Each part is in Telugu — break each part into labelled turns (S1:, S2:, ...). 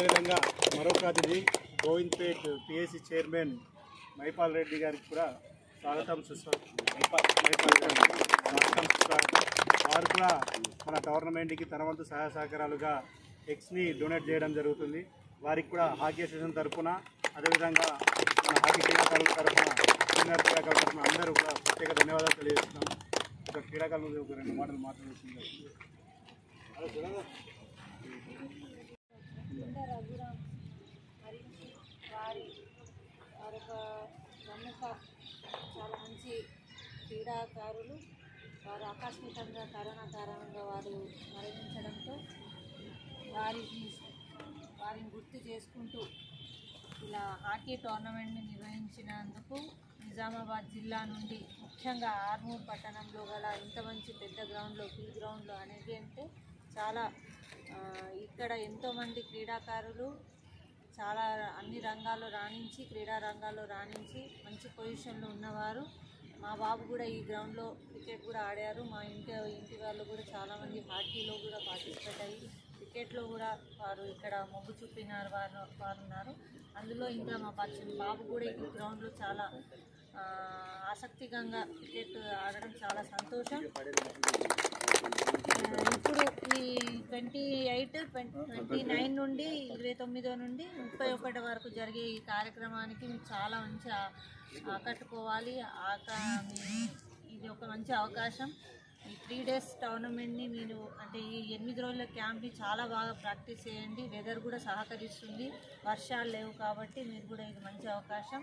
S1: అదేవిధంగా మరొక అతిథి గోవింద్పేట్ పిఎస్సి చైర్మన్ మైపాల్ రెడ్డి గారికి కూడా స్వాగతం సుస్వాగతం. మైపాల్ స్వాగతం సుస్వాగతం. వారు కూడా మన టోర్నమెంట్కి తన వంతు సహాయ సహకారాలుగా ఎక్స్ని డొనేట్ చేయడం జరుగుతుంది. వారికి కూడా హాకీ అసోసియేషన్ తరఫున అదేవిధంగా మన హాకీ క్రీడాకారుల తరఫున సీనియర్ క్రీడాకారుల తరఫున అందరూ కూడా ప్రత్యేక ధన్యవాదాలు తెలియజేస్తున్నాం. ఒక క్రీడాకారుల ఒక రెండు మాటలు మాట్లాడుతుంది
S2: కింద రఘురాం హరించి వారి వారొక ప్రముఖ చాలా మంచి క్రీడాకారులు వారు ఆకస్మికంగా కరోనా కారణంగా వారు మరణించడంతో వారిని వారిని గుర్తు చేసుకుంటూ ఇలా హాకీ టోర్నమెంట్ని నిర్వహించినందుకు నిజామాబాద్ జిల్లా నుండి ముఖ్యంగా ఆర్మూర్ పట్టణంలో గల ఇంత మంచి పెద్ద గ్రౌండ్లో పీ గ్రౌండ్లో అనేది అంటే చాలా ఇక్కడ ఎంతోమంది క్రీడాకారులు చాలా అన్ని రంగాల్లో రాణించి క్రీడా రంగాల్లో రాణించి మంచి పొజిషన్లో ఉన్నవారు. మా బాబు కూడా ఈ గ్రౌండ్లో క్రికెట్ కూడా ఆడారు. మా ఇంటి ఇంటి వాళ్ళు కూడా చాలామంది హాకీలో కూడా పార్టిసిపేట్ అయ్యి క్రికెట్లో కూడా వారు ఇక్కడ మొగ్గు చూపినారు వారు వారు ఉన్నారు. అందులో ఇంకా మా పచ్చని బాబు కూడా ఈ గ్రౌండ్లో చాలా ఆసక్తికరంగా ఆసక్తికంగా క్రికెట్ ఆడడం చాలా సంతోషం. ఇప్పుడు ఈ ట్వంటీ ఎయిట్ ట్వంటీ నైన్ నుండి ఇరవై తొమ్మిదో నుండి ముప్పై ఒకటి వరకు జరిగే ఈ కార్యక్రమానికి చాలా మంచి ఆకట్టుకోవాలి. ఆక ఇది ఒక మంచి అవకాశం. ఈ త్రీ డేస్ టోర్నమెంట్ని మీరు అంటే ఈ ఎనిమిది రోజుల క్యాంప్ని చాలా బాగా ప్రాక్టీస్ చేయండి. వెదర్ కూడా సహకరిస్తుంది. వర్షాలు లేవు కాబట్టి మీరు కూడా ఇది మంచి అవకాశం.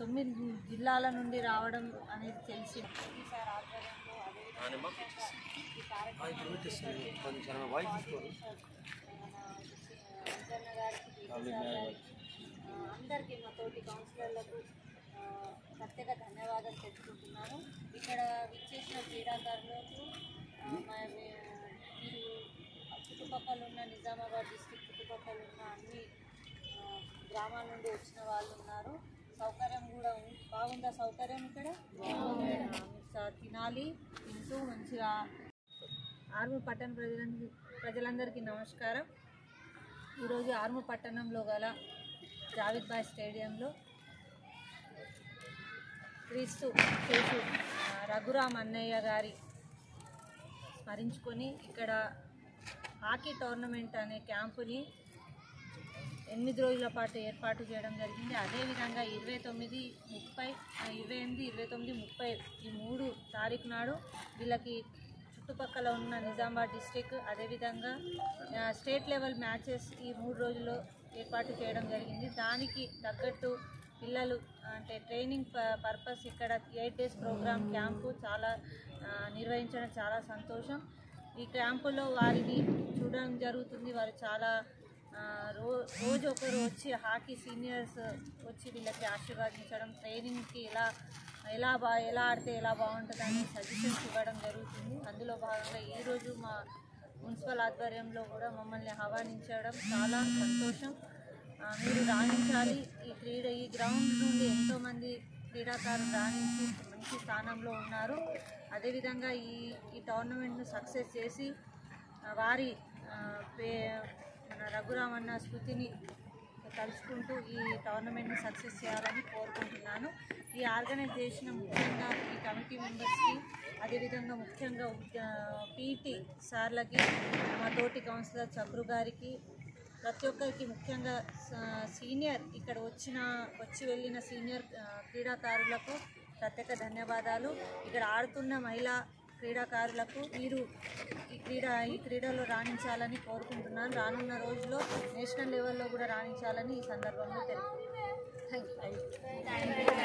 S2: తొమ్మిది జిల్లాల నుండి రావడం అనేది తెలిసి సార్ ఆధ్వర్యంలో అదేవిధంగా ఈ కార్యక్రమాన్ని అందరికీ మా తోటి కౌన్సిలర్లకు ప్రత్యేక ధన్యవాదాలు తెలుపుకుంటున్నాను. ఇక్కడ విచ్చేసిన క్రీడాకారులకు మీరు చుట్టుపక్కల ఉన్న నిజామాబాద్ డిస్టిక్ చుట్టుపక్కల ఉన్న అన్ని గ్రామాల నుండి వచ్చిన వాళ్ళు ఉన్నారు. సౌకర్యం కూడా బాగుందా సౌకర్యం ఇక్కడ? తినాలి తింటూ మంచిగా ఆర్మూర్ పట్టణ ప్రజలందరి ప్రజలందరికీ నమస్కారం. ఈరోజు ఆర్మూర్ పట్టణంలో గల జావిద్ బాయ్ స్టేడియంలో క్రీస్తు చేసు రఘురామ్ అన్నయ్య గారి స్మరించుకొని ఇక్కడ హాకీ టోర్నమెంట్ అనే క్యాంపుని ఎనిమిది రోజుల పాటు ఏర్పాటు చేయడం జరిగింది. అదేవిధంగా ఇరవై తొమ్మిది ముప్పై ఇరవై ఎనిమిది ఇరవై తొమ్మిది ముప్పై ఈ మూడు తారీఖు నాడు వీళ్ళకి చుట్టుపక్కల ఉన్న నిజామాబాద్ డిస్టిక్ అదేవిధంగా స్టేట్ లెవెల్ మ్యాచెస్ ఈ మూడు రోజుల్లో ఏర్పాటు చేయడం జరిగింది. దానికి తగ్గట్టు పిల్లలు అంటే ట్రైనింగ్ ప- పర్పస్ ఇక్కడ ఎయిట్ డేస్ ప్రోగ్రామ్ క్యాంపు చాలా నిర్వహించడం చాలా సంతోషం. ఈ క్యాంపులో వారిని చూడడం జరుగుతుంది. వారు చాలా రో రోజు ఒకరు వచ్చి హాకీ సీనియర్స్ వచ్చి వీళ్ళకి ఆశీర్వదించడం ట్రైనింగ్కి ఎలా ఎలా బా ఎలా ఆడితే ఎలా బాగుంటుందని సజెషన్స్ ఇవ్వడం జరుగుతుంది. అందులో భాగంగా ఈరోజు మా మున్సిపల్ ఆధ్వర్యంలో కూడా మమ్మల్ని ఆహ్వానించడం చాలా సంతోషం. మీరు రాణించాలి. ఈ క్రీడ ఈ గ్రౌండ్ నుండి ఎంతోమంది క్రీడాకారులు రాణించి మంచి స్థానంలో ఉన్నారు. అదేవిధంగా ఈ ఈ టోర్నమెంట్ను సక్సెస్ చేసి వారి పే మన రఘురామన్న స్మృతిని కలుసుకుంటూ ఈ టోర్నమెంట్ని సక్సెస్ చేయాలని కోరుకుంటున్నాను. ఈ ఆర్గనైజ్ చేసిన ముఖ్యంగా ఈ కమిటీ మెంబర్స్కి అదేవిధంగా ముఖ్యంగా పీటీ సార్లకి మా తోటి కౌన్సిలర్ చక్రు గారికి ప్రతి ఒక్కరికి ముఖ్యంగా సీనియర్ ఇక్కడ వచ్చిన వచ్చి వెళ్ళిన సీనియర్ క్రీడాకారులకు ప్రత్యేక ధన్యవాదాలు. ఇక్కడ ఆడుతున్న మహిళా క్రీడాకారులకు మీరు ఈ క్రీడ ఈ క్రీడలో రాణించాలని కోరుకుంటున్నాను. రానున్న రోజుల్లో నేషనల్ లెవెల్లో కూడా రాణించాలని ఈ సందర్భంలో తెలుపు థ్యాంక్ యూ